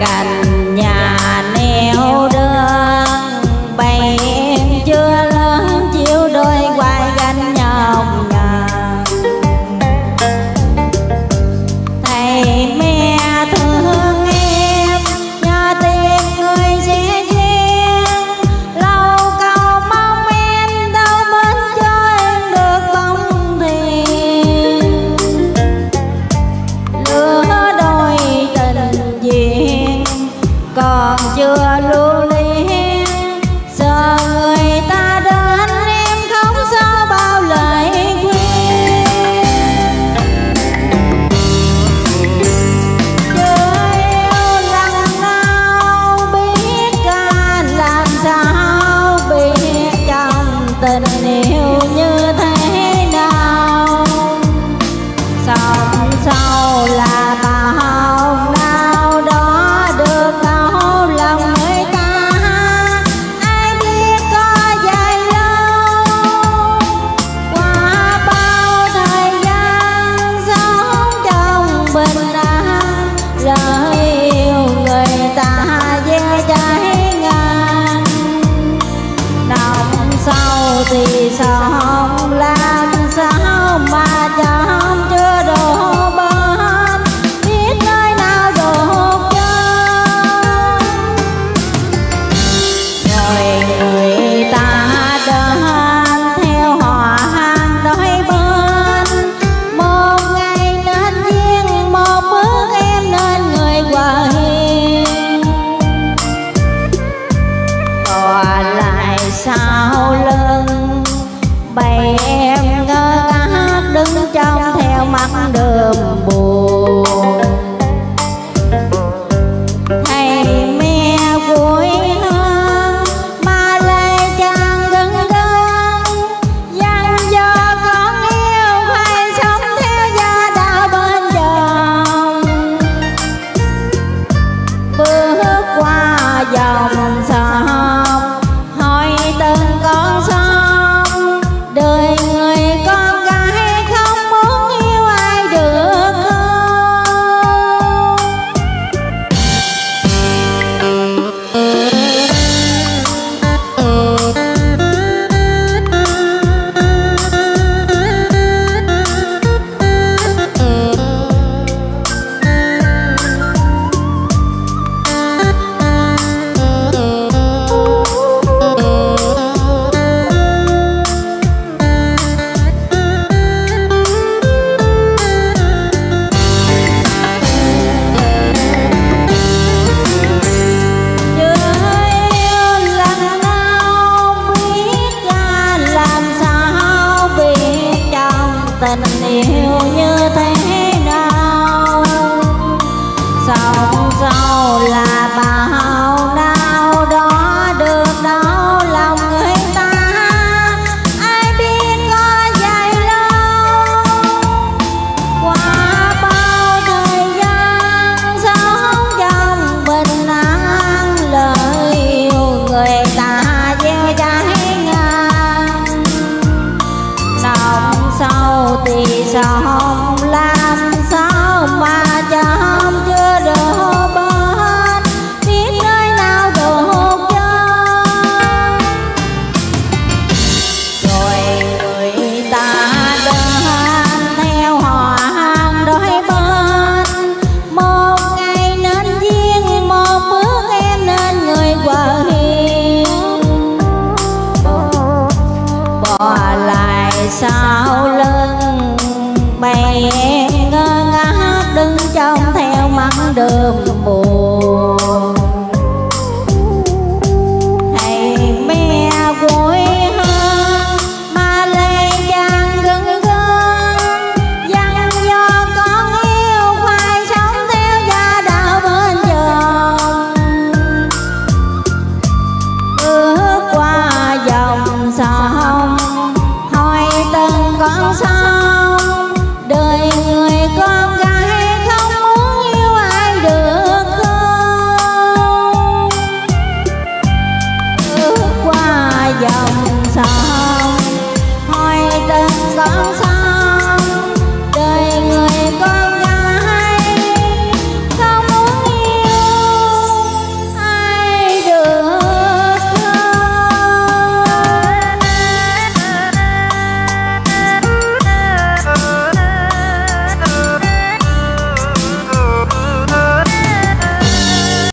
got it Alo Vì quen ngơ ngác đứng trong theo mắt đường buồn.